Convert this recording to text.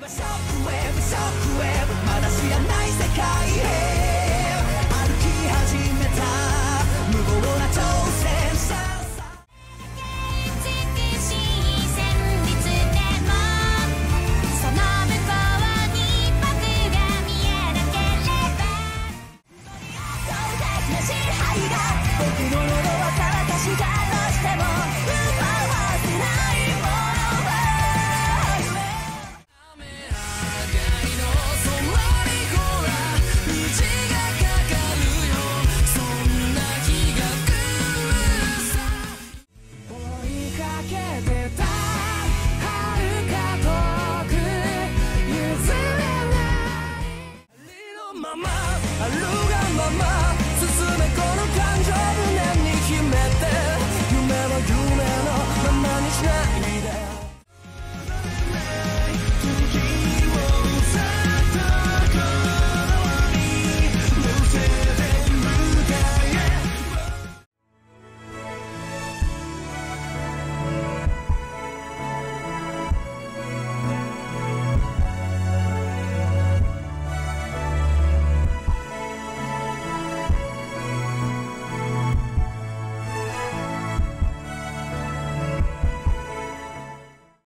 but software, software. my